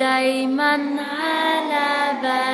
دايما على بالي